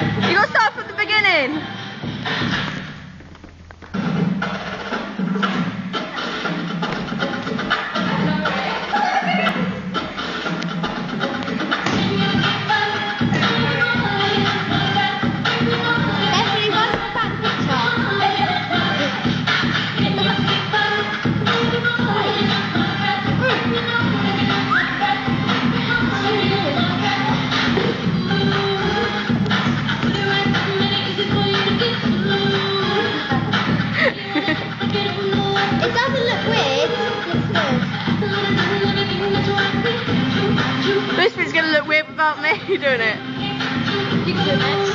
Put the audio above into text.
You to start from the beginning. Without me doing it. You can do it.